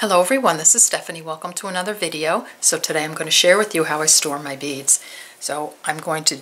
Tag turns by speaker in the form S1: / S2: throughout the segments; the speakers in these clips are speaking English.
S1: Hello everyone, this is Stephanie. Welcome to another video. So today I'm going to share with you how I store my beads. So I'm going to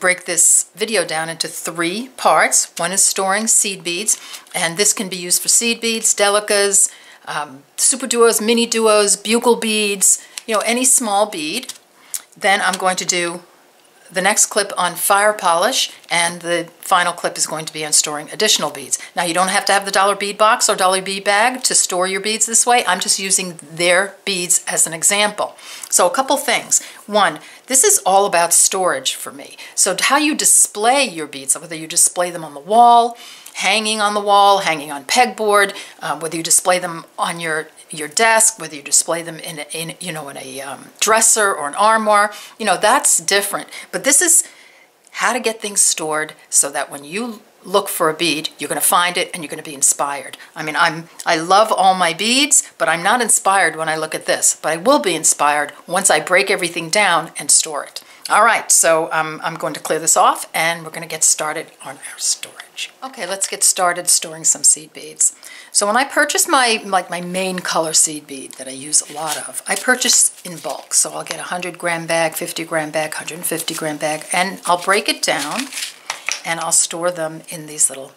S1: break this video down into three parts. One is storing seed beads, and this can be used for seed beads, delicas, um, super duos, mini duos, bugle beads, you know, any small bead. Then I'm going to do the next clip on fire polish, and the final clip is going to be on storing additional beads. Now you don't have to have the dollar bead box or dollar bead bag to store your beads this way. I'm just using their beads as an example. So a couple things. One, this is all about storage for me. So how you display your beads, whether you display them on the wall, hanging on the wall, hanging on pegboard, um, whether you display them on your your desk, whether you display them in, in you know in a um, dresser or an armoire, you know that's different. But this is how to get things stored so that when you look for a bead, you're going to find it and you're going to be inspired. I mean, I'm I love all my beads, but I'm not inspired when I look at this. But I will be inspired once I break everything down and store it. All right, so um, I'm going to clear this off and we're going to get started on our storage. Okay, let's get started storing some seed beads. So when I purchase my like my main color seed bead that I use a lot of, I purchase in bulk. So I'll get a 100 gram bag, 50 gram bag, 150 gram bag, and I'll break it down and I'll store them in these little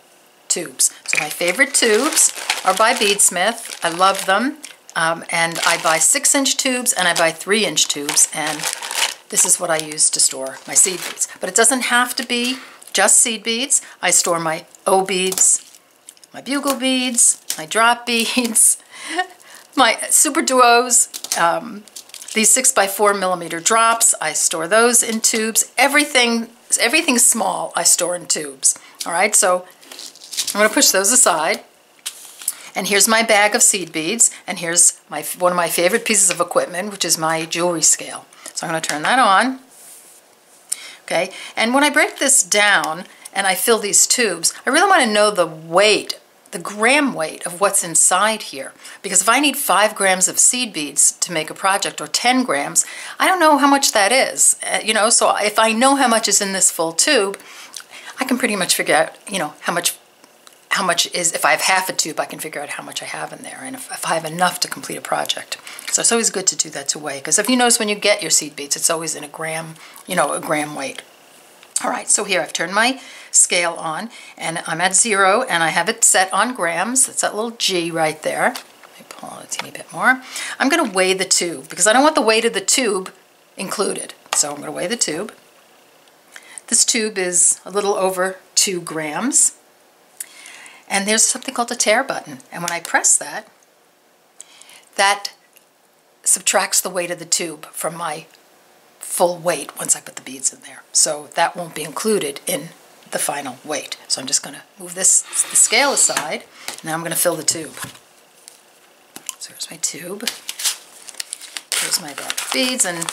S1: tubes. So my favorite tubes are by Beadsmith. I love them. Um, and I buy six inch tubes and I buy three inch tubes and this is what I use to store my seed beads. But it doesn't have to be just seed beads. I store my O beads, my bugle beads, my drop beads, my super duos, um, these six by four millimeter drops, I store those in tubes. Everything, everything small I store in tubes. All right, so I'm gonna push those aside. And here's my bag of seed beads, and here's my one of my favorite pieces of equipment, which is my jewelry scale. So I'm going to turn that on. Okay, and when I break this down and I fill these tubes, I really want to know the weight, the gram weight of what's inside here. Because if I need five grams of seed beads to make a project or 10 grams, I don't know how much that is. Uh, you know, so if I know how much is in this full tube, I can pretty much figure out, you know, how much how much is, if I have half a tube, I can figure out how much I have in there and if, if I have enough to complete a project. So it's always good to do that to weigh because if you notice when you get your seed beads, it's always in a gram, you know, a gram weight. All right, so here I've turned my scale on and I'm at zero and I have it set on grams. It's that little G right there. Let me pull a teeny bit more. I'm gonna weigh the tube because I don't want the weight of the tube included. So I'm gonna weigh the tube. This tube is a little over two grams. And there's something called a tare button. And when I press that, that subtracts the weight of the tube from my full weight once I put the beads in there. So that won't be included in the final weight. So I'm just going to move this the scale aside. Now I'm going to fill the tube. So here's my tube. Here's my bag of beads. And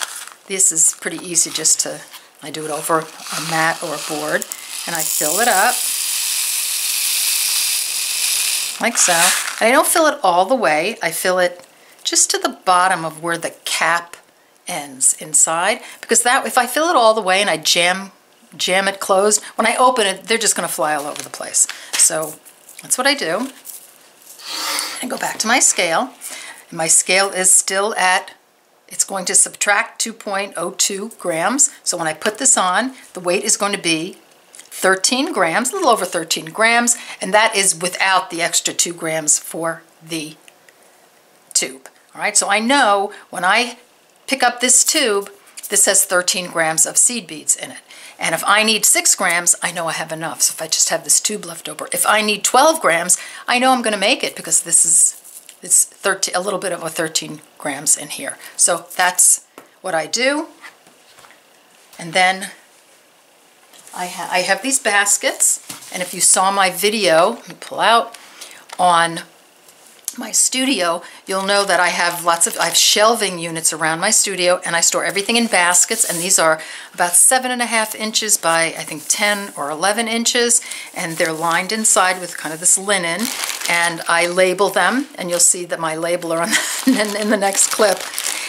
S1: this is pretty easy just to, I do it over a mat or a board. And I fill it up like so. And I don't fill it all the way. I fill it just to the bottom of where the cap ends inside because that if I fill it all the way and I jam jam it closed, when I open it, they're just going to fly all over the place. So that's what I do. And go back to my scale. And my scale is still at, it's going to subtract 2.02 grams. So when I put this on, the weight is going to be 13 grams, a little over 13 grams, and that is without the extra 2 grams for the tube. All right, so I know when I pick up this tube, this has 13 grams of seed beads in it. And if I need 6 grams, I know I have enough. So if I just have this tube left over. If I need 12 grams, I know I'm going to make it because this is it's 13, a little bit of a 13 grams in here. So that's what I do. And then I, ha I have these baskets, and if you saw my video, pull out, on my studio, you'll know that I have lots of, I have shelving units around my studio and I store everything in baskets and these are about seven and a half inches by I think 10 or 11 inches and they're lined inside with kind of this linen and I label them and you'll see that my label are on in the next clip.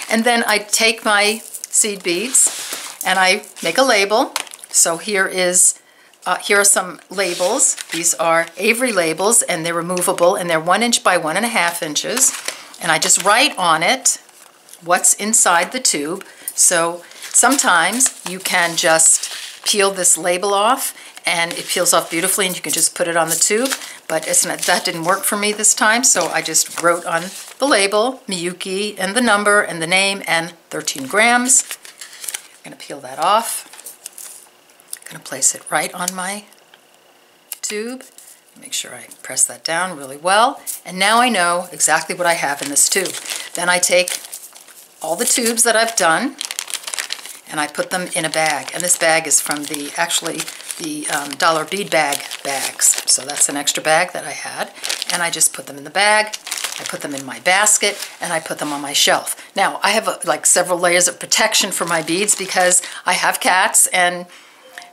S1: And then I take my seed beads and I make a label so here is, uh, here are some labels. These are Avery labels and they're removable and they're one inch by one and a half inches. and I just write on it what's inside the tube. So sometimes you can just peel this label off and it peels off beautifully and you can just put it on the tube. But not, that didn't work for me this time, so I just wrote on the label, Miyuki, and the number and the name and 13 grams. I'm gonna peel that off. I'm gonna place it right on my tube. Make sure I press that down really well. And now I know exactly what I have in this tube. Then I take all the tubes that I've done and I put them in a bag. And this bag is from the, actually, the um, dollar bead bag bags. So that's an extra bag that I had. And I just put them in the bag. I put them in my basket and I put them on my shelf. Now I have a, like several layers of protection for my beads because I have cats and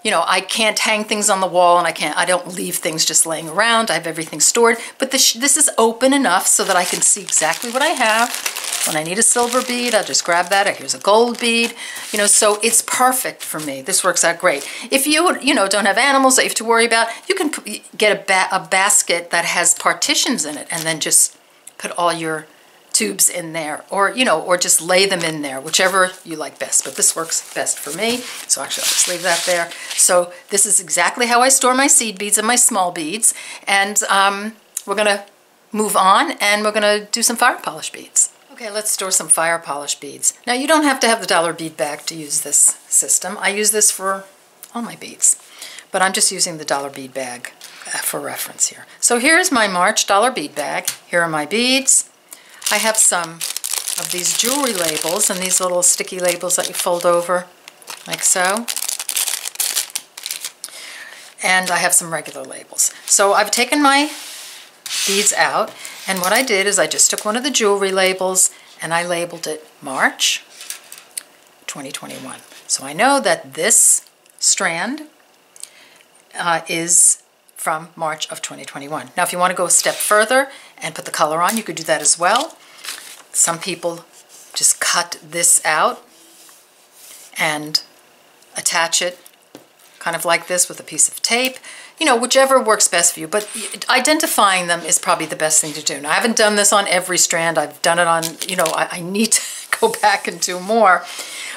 S1: you know, I can't hang things on the wall and I can't, I don't leave things just laying around. I have everything stored, but this, this is open enough so that I can see exactly what I have. When I need a silver bead, I'll just grab that. Here's a gold bead, you know, so it's perfect for me. This works out great. If you, you know, don't have animals that you have to worry about, you can get a, ba a basket that has partitions in it and then just put all your tubes in there or, you know, or just lay them in there, whichever you like best. But this works best for me. So actually I'll just leave that there. So this is exactly how I store my seed beads and my small beads. And um, we're gonna move on and we're gonna do some fire polish beads. Okay, let's store some fire polish beads. Now you don't have to have the dollar bead bag to use this system. I use this for all my beads, but I'm just using the dollar bead bag uh, for reference here. So here's my March dollar bead bag. Here are my beads. I have some of these jewelry labels and these little sticky labels that you fold over like so. And I have some regular labels. So I've taken my beads out and what I did is I just took one of the jewelry labels and I labeled it March 2021. So I know that this strand uh, is from March of 2021. Now if you want to go a step further and put the color on, you could do that as well. Some people just cut this out and attach it kind of like this with a piece of tape. You know, whichever works best for you, but identifying them is probably the best thing to do. Now, I haven't done this on every strand. I've done it on, you know, I, I need to go back and do more,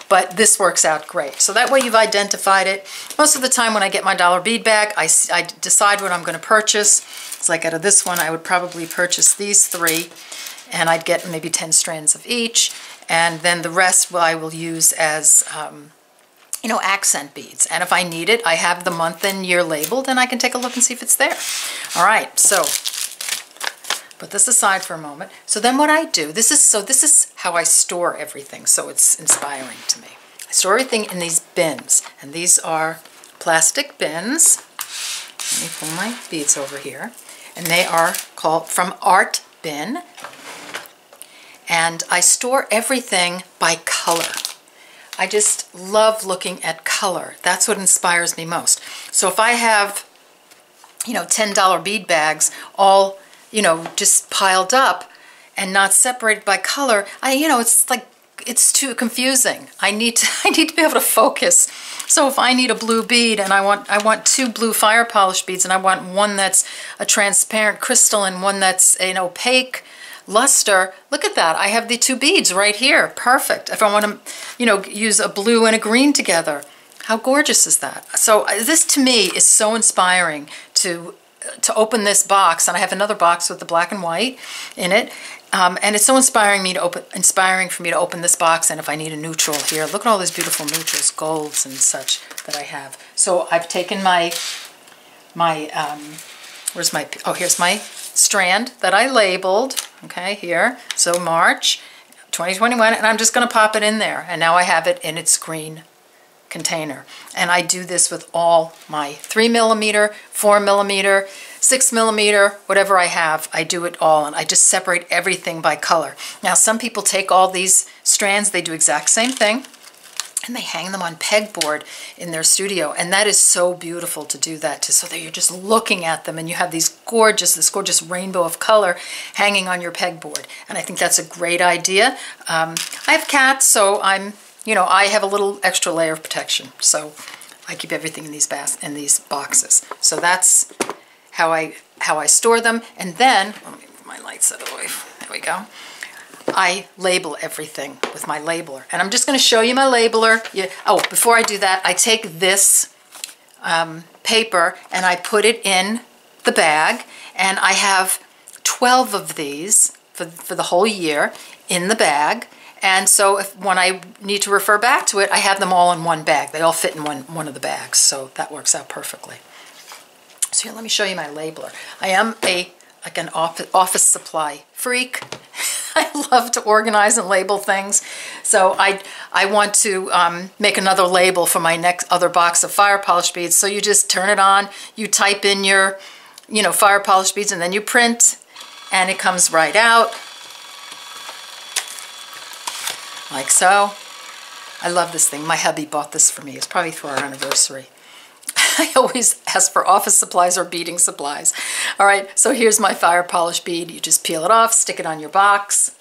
S1: but this works out great. So that way you've identified it. Most of the time when I get my dollar bead bag, I, I decide what I'm going to purchase. It's like out of this one, I would probably purchase these three and I'd get maybe 10 strands of each. And then the rest I will use as, um, you know, accent beads. And if I need it, I have the month and year labeled and I can take a look and see if it's there. All right, so put this aside for a moment. So then what I do, this is, so this is how I store everything. So it's inspiring to me. I store everything in these bins and these are plastic bins. Let me pull my beads over here. And they are called from Art Bin and I store everything by color. I just love looking at color. That's what inspires me most. So if I have, you know, $10 bead bags all, you know, just piled up and not separated by color, I, you know, it's like, it's too confusing. I need to, I need to be able to focus. So if I need a blue bead and I want, I want two blue fire polish beads and I want one that's a transparent crystal and one that's an opaque, luster, look at that. I have the two beads right here. Perfect. If I want to, you know, use a blue and a green together. How gorgeous is that? So uh, this to me is so inspiring to to open this box, and I have another box with the black and white in it, um, and it's so inspiring me to open, inspiring for me to open this box. And if I need a neutral here, look at all these beautiful neutrals, golds and such that I have. So I've taken my my um, where's my oh here's my strand that I labeled okay, here. So March 2021, and I'm just going to pop it in there. And now I have it in its green container. And I do this with all my 3 millimeter, 4 millimeter, 6 millimeter, whatever I have, I do it all. And I just separate everything by color. Now, some people take all these strands, they do exact same thing and they hang them on pegboard in their studio and that is so beautiful to do that to so that you're just looking at them and you have these gorgeous this gorgeous rainbow of color hanging on your pegboard and I think that's a great idea um, I have cats so I'm you know I have a little extra layer of protection so I keep everything in these bas in these boxes so that's how I how I store them and then let me move my lights out of the way there we go I label everything with my labeler. And I'm just going to show you my labeler. You, oh, before I do that, I take this um, paper and I put it in the bag. And I have 12 of these for, for the whole year in the bag. And so if, when I need to refer back to it, I have them all in one bag. They all fit in one, one of the bags, so that works out perfectly. So here, let me show you my labeler. I am a like an office office supply freak. I love to organize and label things. So I, I want to um, make another label for my next other box of fire polish beads. So you just turn it on, you type in your, you know, fire polish beads and then you print and it comes right out like so. I love this thing. My hubby bought this for me. It's probably for our anniversary. I always ask for office supplies or beading supplies. All right, so here's my fire polish bead. You just peel it off, stick it on your box,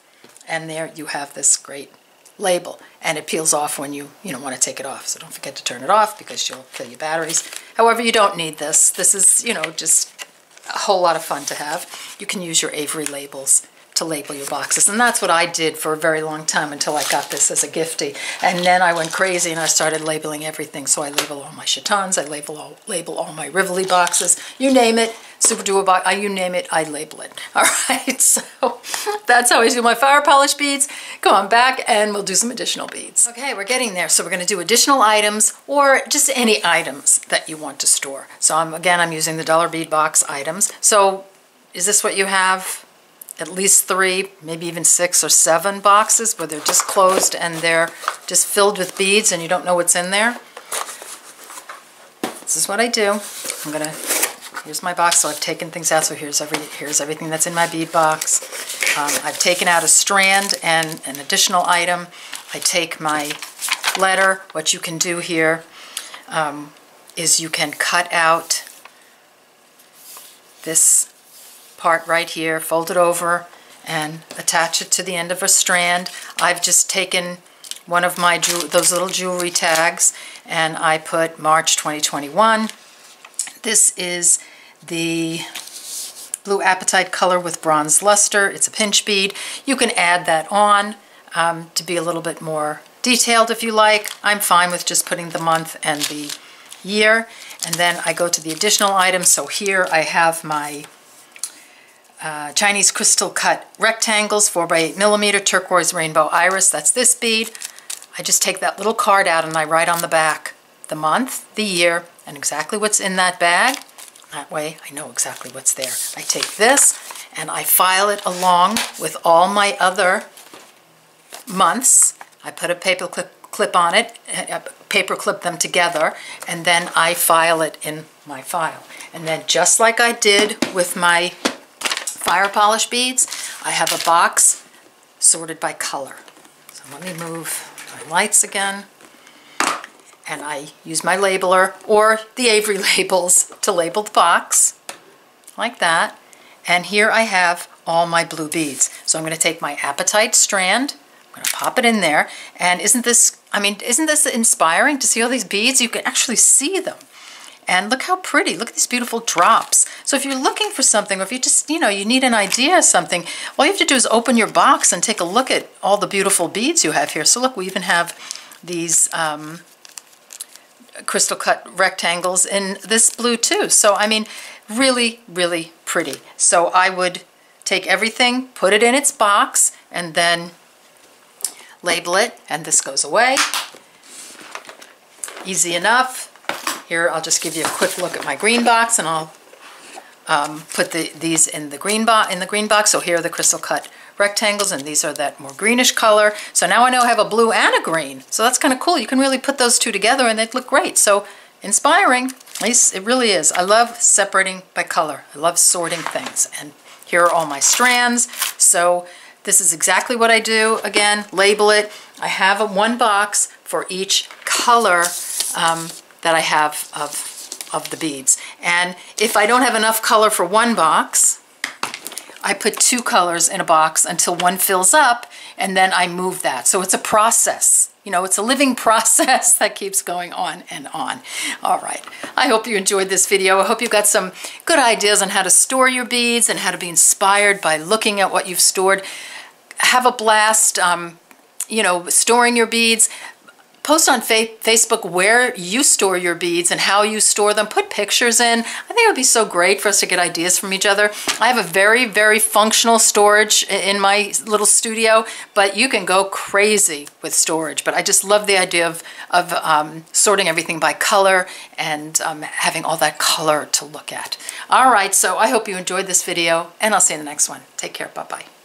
S1: and there you have this great label. And it peels off when you, you know, want to take it off. So don't forget to turn it off because you'll kill your batteries. However, you don't need this. This is, you know, just a whole lot of fun to have. You can use your Avery labels to label your boxes. And that's what I did for a very long time until I got this as a gifty. And then I went crazy and I started labeling everything. So I label all my chatons, I label all, label all my Rivoli boxes, you name it, Super Duo box, uh, you name it, I label it. All right, so that's how I do my fire polish beads. Come on back and we'll do some additional beads. Okay, we're getting there. So we're gonna do additional items or just any items that you want to store. So I'm, again, I'm using the dollar bead box items. So is this what you have? At least three, maybe even six or seven boxes where they're just closed and they're just filled with beads and you don't know what's in there. This is what I do. I'm gonna, here's my box, so I've taken things out, so here's every here's everything that's in my bead box. Um, I've taken out a strand and an additional item. I take my letter. What you can do here um, is you can cut out this part right here, fold it over and attach it to the end of a strand. I've just taken one of my those little jewelry tags and I put March 2021. This is the Blue Apatite color with bronze luster. It's a pinch bead. You can add that on um, to be a little bit more detailed if you like. I'm fine with just putting the month and the year. And then I go to the additional items. So here I have my uh, Chinese crystal cut rectangles, 4 by 8 millimeter, turquoise rainbow iris, that's this bead. I just take that little card out and I write on the back the month, the year, and exactly what's in that bag. That way I know exactly what's there. I take this and I file it along with all my other months. I put a paper clip, clip on it, paper clip them together, and then I file it in my file. And then just like I did with my fire polish beads. I have a box sorted by color. So let me move my lights again. And I use my labeler or the Avery labels to label the box, like that. And here I have all my blue beads. So I'm going to take my Apatite strand, I'm going to pop it in there. And isn't this, I mean, isn't this inspiring to see all these beads? You can actually see them. And look how pretty. Look at these beautiful drops. So if you're looking for something, or if you just, you know, you need an idea something, all you have to do is open your box and take a look at all the beautiful beads you have here. So look, we even have these um, crystal cut rectangles in this blue too. So, I mean, really, really pretty. So I would take everything, put it in its box, and then label it, and this goes away. Easy enough. Here, I'll just give you a quick look at my green box and I'll um, put the, these in the green box. In the green box. So here are the crystal cut rectangles and these are that more greenish color. So now I know I have a blue and a green. So that's kind of cool. You can really put those two together and they'd look great. So inspiring, at least it really is. I love separating by color. I love sorting things. And here are all my strands. So this is exactly what I do. Again, label it. I have a one box for each color um, that I have of, of the beads. And if I don't have enough color for one box, I put two colors in a box until one fills up and then I move that. So it's a process. You know, it's a living process that keeps going on and on. All right. I hope you enjoyed this video. I hope you got some good ideas on how to store your beads and how to be inspired by looking at what you've stored. have a blast, um, you know, storing your beads post on fa Facebook where you store your beads and how you store them. Put pictures in. I think it would be so great for us to get ideas from each other. I have a very, very functional storage in my little studio, but you can go crazy with storage. But I just love the idea of, of um, sorting everything by color and um, having all that color to look at. All right, so I hope you enjoyed this video, and I'll see you in the next one. Take care. Bye-bye.